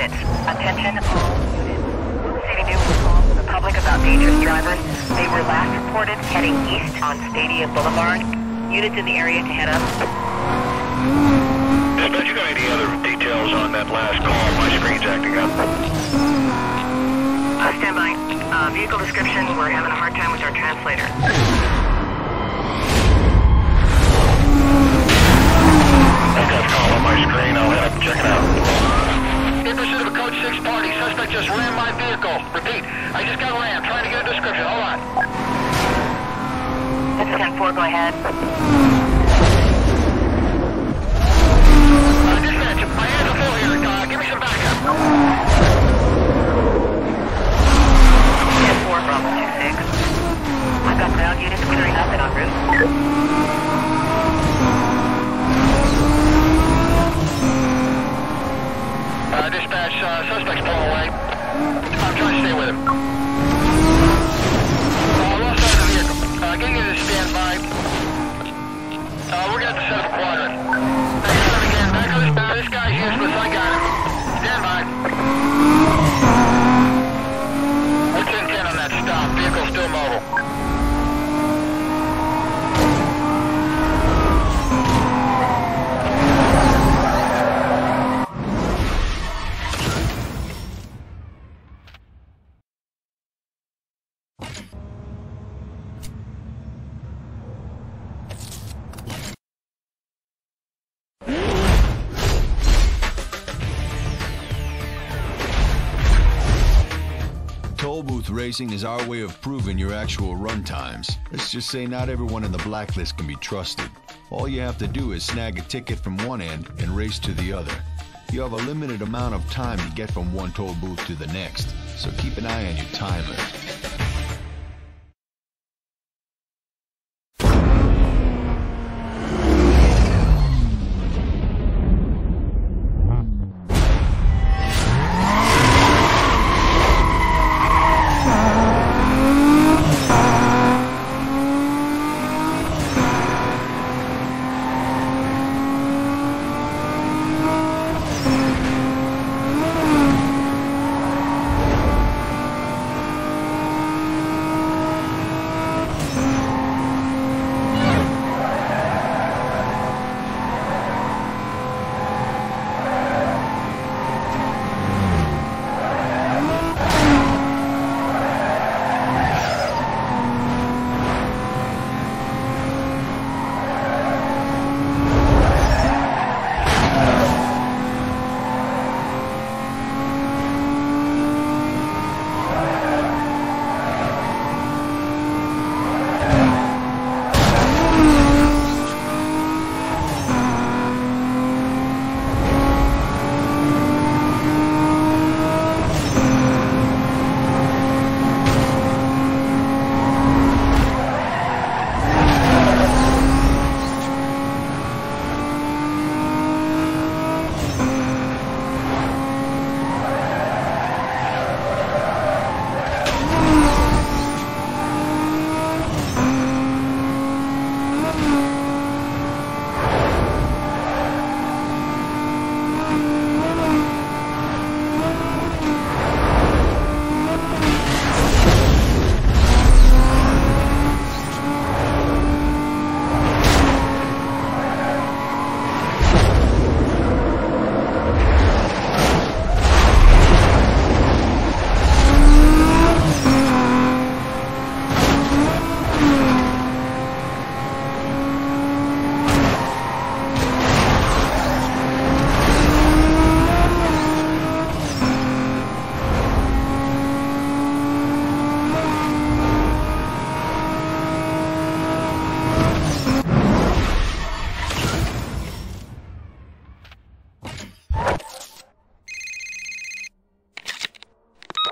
units. Attention all units. Calls from the public about dangerous drivers. They were last reported heading east on Stadium Boulevard. Units in the area to head up. Dispatch, you got any other details on that last call? My screen's acting up. Uh, stand by. Uh, vehicle description, we're having a hard time with our translator. I've got a call on my screen. I'll head up and check it out. In pursuit of a code 6 party. Suspect just rammed my vehicle. Repeat, I just got rammed. Trying to get a description. Hold on. This is 10-4, go ahead. Booth racing is our way of proving your actual run times. Let's just say not everyone in the blacklist can be trusted. All you have to do is snag a ticket from one end and race to the other. You have a limited amount of time to get from one toll booth to the next, so keep an eye on your timer.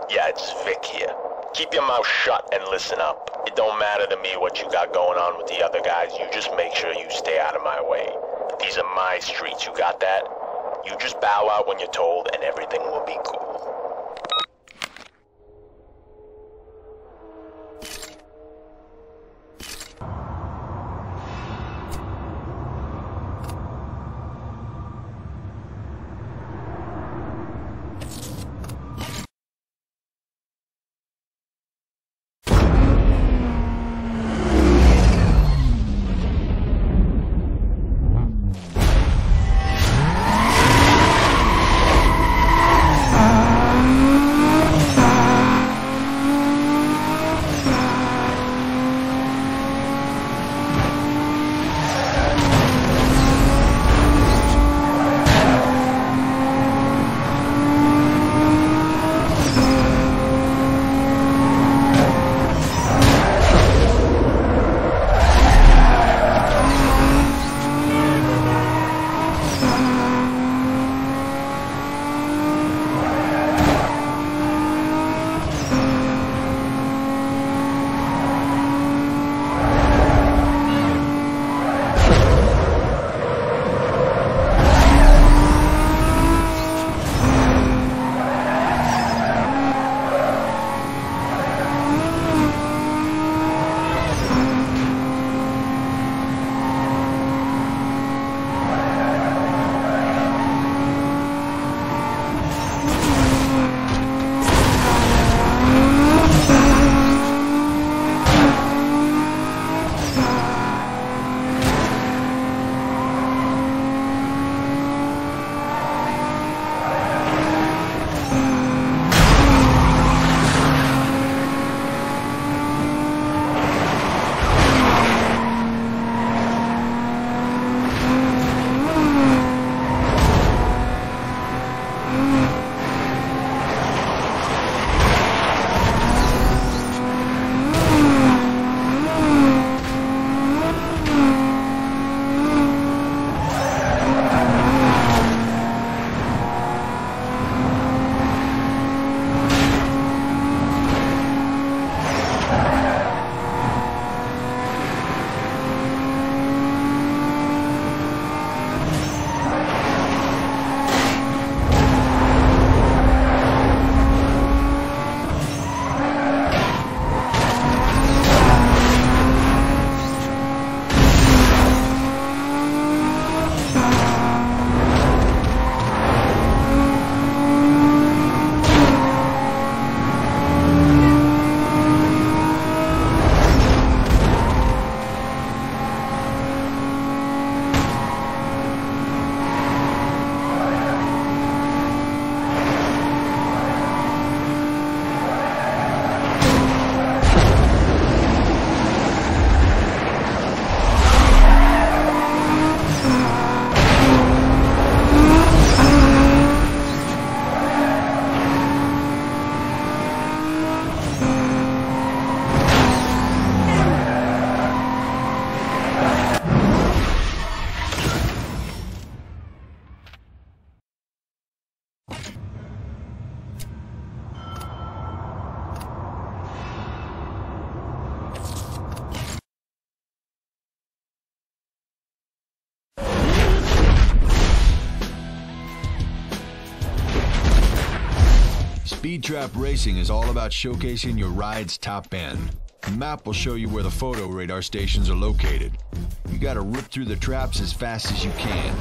Yeah, it's Vic here. Keep your mouth shut and listen up. It don't matter to me what you got going on with the other guys. You just make sure you stay out of my way. These are my streets, you got that? You just bow out when you're told and everything will be cool. Speed Trap Racing is all about showcasing your ride's top end. The map will show you where the photo radar stations are located. You gotta rip through the traps as fast as you can.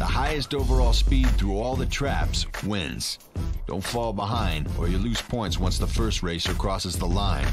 The highest overall speed through all the traps wins. Don't fall behind, or you lose points once the first racer crosses the line.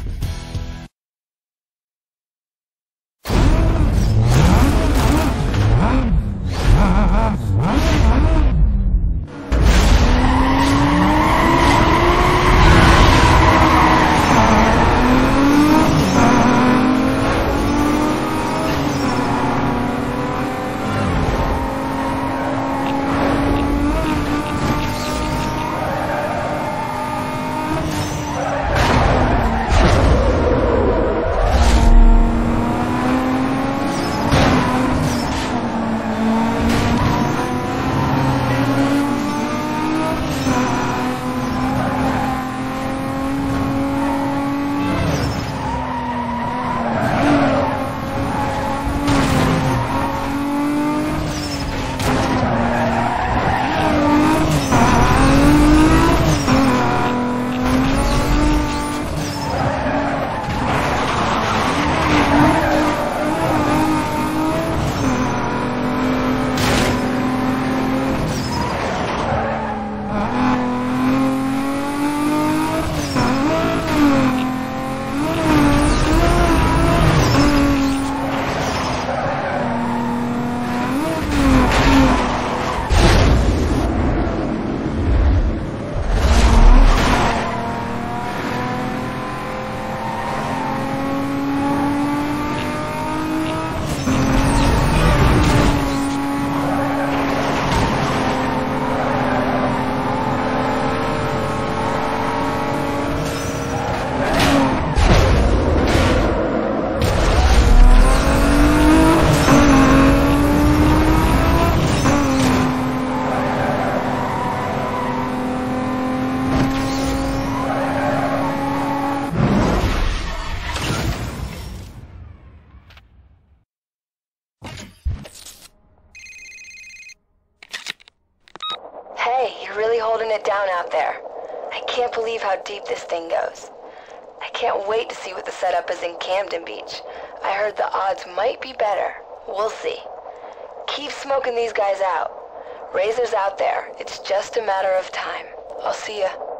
You're really holding it down out there. I can't believe how deep this thing goes. I can't wait to see what the setup is in Camden Beach. I heard the odds might be better. We'll see. Keep smoking these guys out. Razor's out there. It's just a matter of time. I'll see ya.